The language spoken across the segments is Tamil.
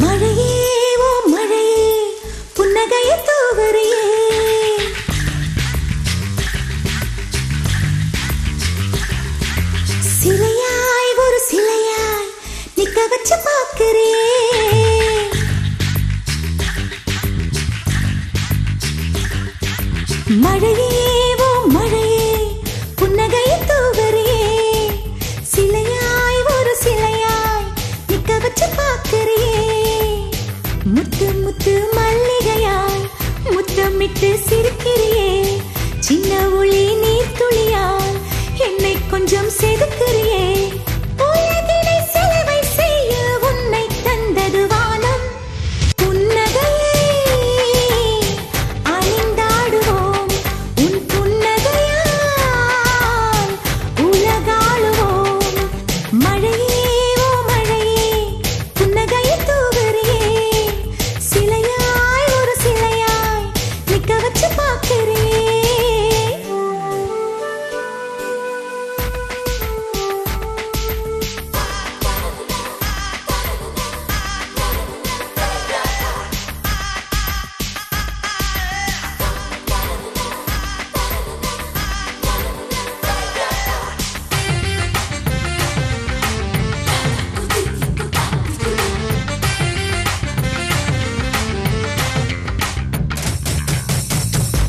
மழையே ஓ மழையே புன்னகையை தூவறியே சிலையாய் ஒரு சிலையாய் நிக்க வச்சு பார்க்கிறே முத்து மல்லிகையாய் முத்தமிட்டு சிரிக்கிறியே. சின்ன ஒளி நீர் துளியால் என்னை கொஞ்சம் செதுக்கிறியே.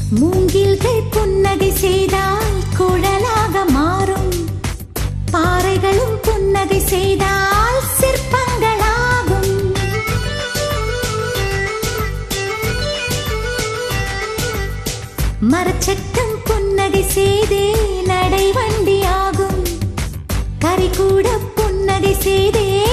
மூங்கில்கள் புன்னகை செய்தால் குழலாக மாறும். பாறைகளும் புன்னகை செய்தால் சிற்பங்களாகும். மரச்சட்டம் புன்னகை செய்தே நடை வண்டியாகும் கரை கூட புன்னகை செய்தே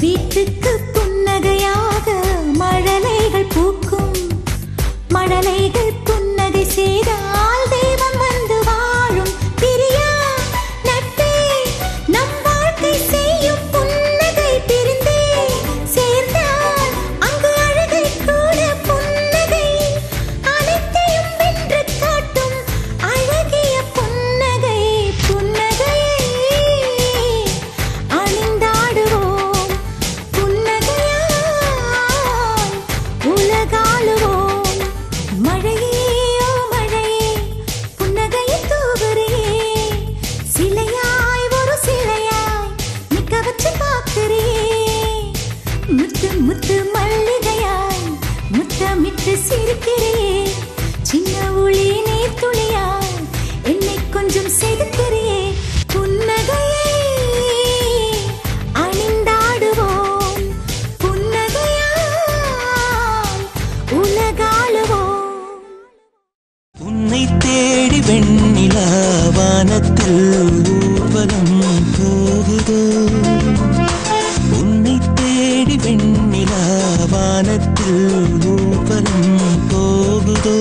வீட்டுக்கு புன்னகையாக மழலைகள் பூக்கும். மழலைகள் புன்னகை செய்த முத்து முத்து மல்லிகையாய் முத்தமிட்டு சிரிக்கிறியே சின்ன ஒளி நீர் துளியாய் என்னை கொஞ்சம் செதுக்கிறியே புன்னகையை அணிந்தாடுவோம். புன்னகையால் உலகாளுவோம். உன்னை தேடி வெண்ணிலா வானத்தில் ஊர்வலம் போகுதோ. வானத்தில் ஊர்வலம் போகுதோ.